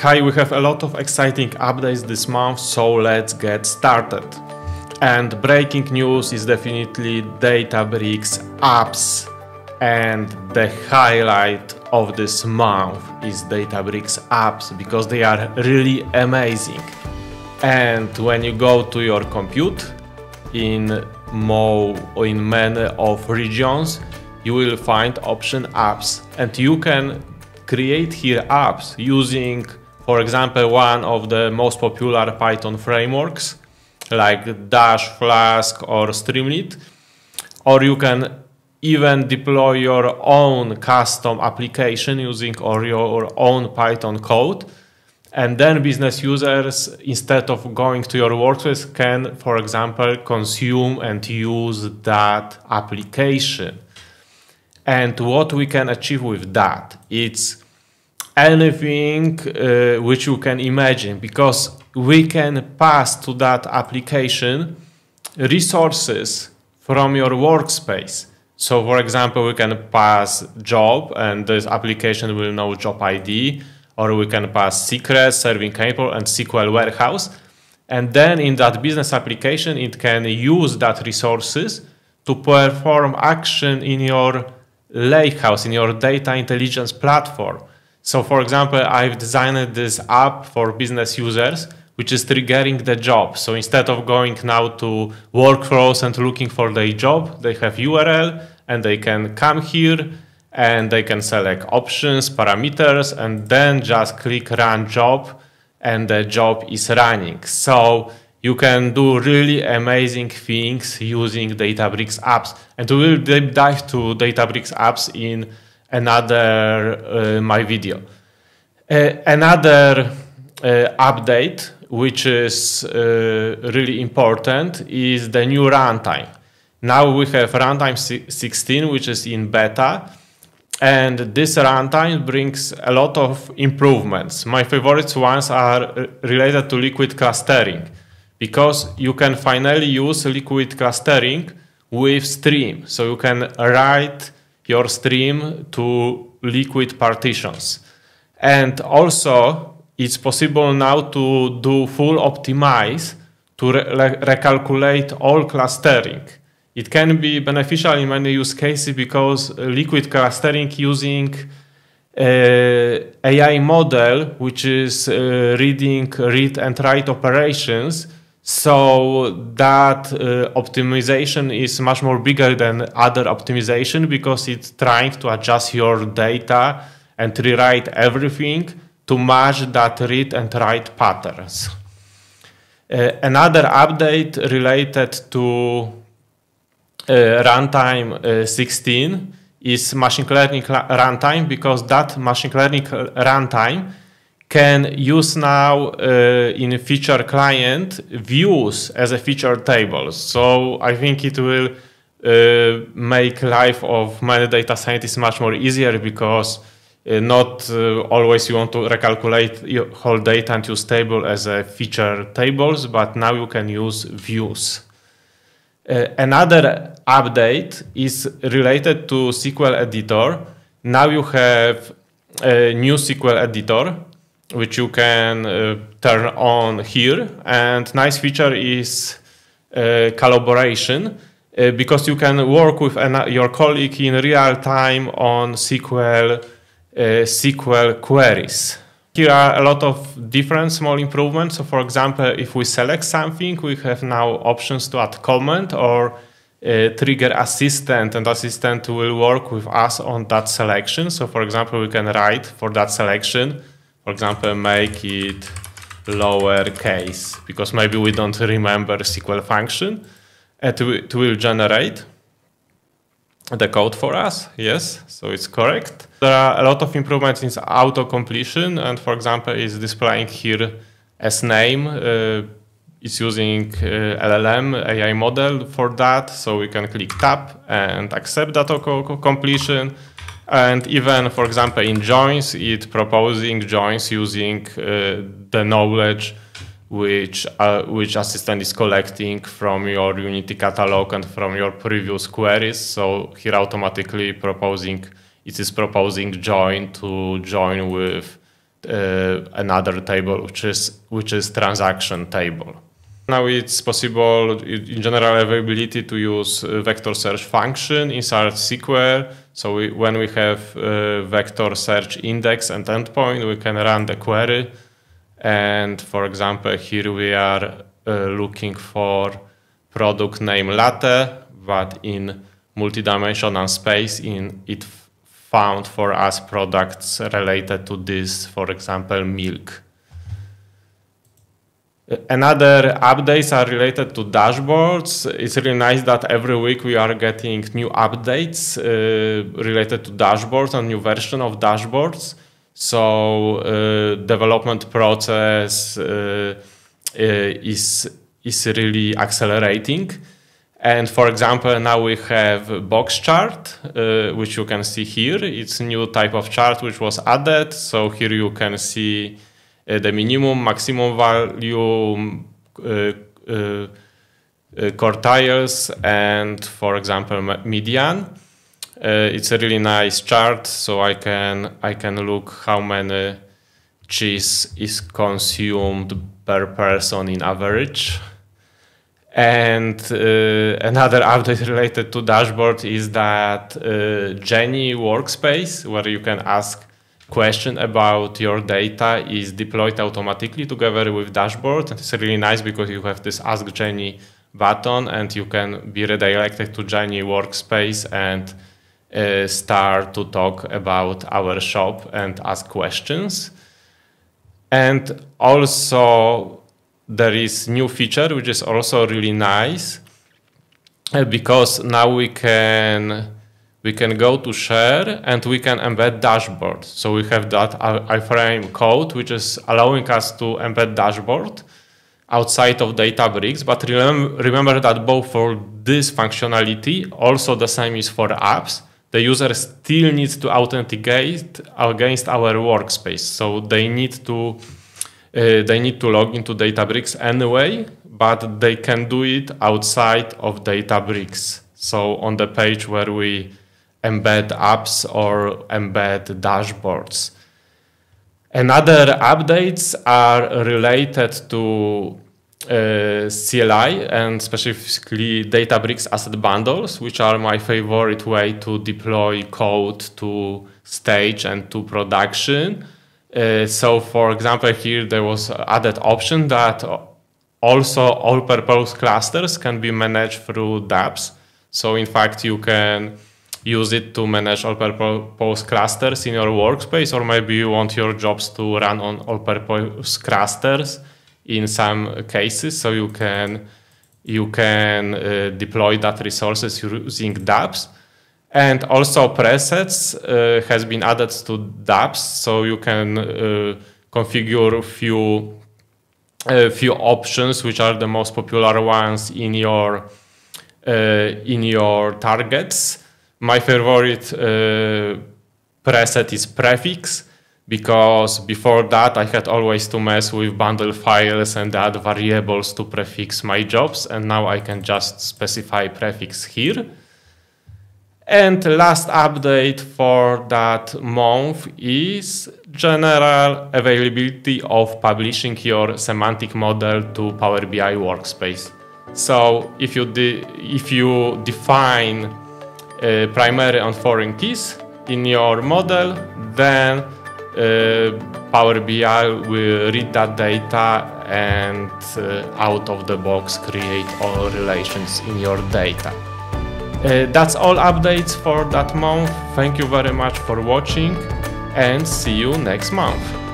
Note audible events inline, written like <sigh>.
Hi, we have a lot of exciting updates this month, so let's get started. And breaking news is definitely Databricks apps. And the highlight of this month is Databricks apps because they are really amazing. And when you go to your compute in more in many of regions, you will find option apps and you can create here apps using for example, one of the most popular Python frameworks like Dash, Flask, or Streamlit. Or you can even deploy your own custom application using or your own Python code. And then business users, instead of going to your workspace, can, for example, consume and use that application. And what we can achieve with that, it's anything uh, which you can imagine because we can pass to that application resources from your workspace. So for example, we can pass job and this application will know job ID or we can pass secrets, serving table and SQL warehouse. And then in that business application, it can use that resources to perform action in your lakehouse, in your data intelligence platform. So for example, I've designed this app for business users, which is triggering the job. So instead of going now to workflows and looking for the job, they have URL and they can come here and they can select options, parameters, and then just click run job and the job is running. So you can do really amazing things using Databricks apps. And we will deep dive to Databricks apps in another uh, my video. Uh, another uh, update, which is really important, is the new runtime. Now we have runtime 16, which is in beta. And this runtime brings a lot of improvements. My favorite ones are related to liquid clustering because you can finally use liquid clustering with stream. So you can write your stream to liquid partitions. And also, it's possible now to do full optimize to re recalculate all clustering. It can be beneficial in many use cases because liquid clustering using uh, AI model, which is uh, reading read and write operations, so that uh, optimization is much more bigger than other optimization because it's trying to adjust your data and rewrite everything to match that read and write patterns. Uh, another update related to uh, runtime uh, 16 is machine learning runtime because that machine learning runtime can use now uh, in feature client views as a feature table. So I think it will uh, make life of many data scientists much more easier because uh, not uh, always you want to recalculate your whole data and use table as a feature tables, but now you can use views. Uh, another update is related to SQL editor. Now you have a new SQL editor which you can uh, turn on here. And nice feature is uh, collaboration uh, because you can work with your colleague in real time on SQL, SQL queries. Here are a lot of different small improvements. So for example, if we select something, we have now options to add comment or uh, trigger assistant and assistant will work with us on that selection. So for example, we can write for that selection for example, make it lowercase because maybe we don't remember SQL function. And it will generate the code for us. Yes, so it's correct. There are a lot of improvements in auto completion, and for example, it's displaying here as name. Uh, it's using uh, LLM AI model for that, so we can click tab and accept that auto completion. And even, for example, in joins, it proposing joins using uh, the knowledge which uh, which assistant is collecting from your Unity catalog and from your previous queries. So here automatically proposing it is proposing join to join with uh, another table, which is which is transaction table. Now it's possible in general availability to use vector search function inside SQL. So we, when we have uh, vector search index and endpoint, we can run the query. And for example, here we are uh, looking for product name latte, but in multidimensional space, in it found for us products related to this, for example, milk. Another updates are related to dashboards. It's really nice that every week we are getting new updates uh, related to dashboards and new version of dashboards. So uh, development process uh, uh is is really accelerating. And for example, now we have box chart, uh, which you can see here. It's a new type of chart which was added. So here you can see the minimum, maximum value, uh, uh, quartiles, and for example, median. it's a really nice chart, so I can I can look how many cheese is consumed per person in average. And uh, another <laughs> update related to dashboard is that uh, Genie workspace, where you can ask question about your data is deployed automatically together with dashboard. It's really nice because you have this Ask Genie button and you can be redirected to Genie workspace and uh, start to talk about our shop and ask questions. And also there is new feature which is also really nice uh, because now we can we can go to share and we can embed dashboard. So we have that iframe code, which is allowing us to embed dashboard outside of Databricks. But remember, remember that both for this functionality, also the same is for apps, the user still needs to authenticate against our workspace. So they need to uh, they need to log into Databricks anyway, but they can do it outside of Databricks. So on the page where we embed apps or embed dashboards. Another updates are related to uh, CLI and specifically Databricks asset bundles, which are my favorite way to deploy code to stage and to production. Uh, so, for example, here there was added option that also all-purpose clusters can be managed through DABs. So, in fact, you can use it to manage all-purpose clusters in your workspace, or maybe you want your jobs to run on all-purpose clusters in some cases, so you can you can uh, deploy that resources using DABs. And also presets uh, has been added to DABs, so you can uh, configure few a few options, which are the most popular ones in your uh, in your targets my favorite uh, preset is prefix because before that I had always to mess with bundle files and add variables to prefix my jobs and now I can just specify prefix here. And last update for that month is general availability of publishing your semantic model to Power BI workspace. So if you, if you define primary and foreign keys in your model, then uh, Power BI will read that data and uh, out of the box create all relations in your data. Uh, that's all updates for that month. Thank you very much for watching and see you next month.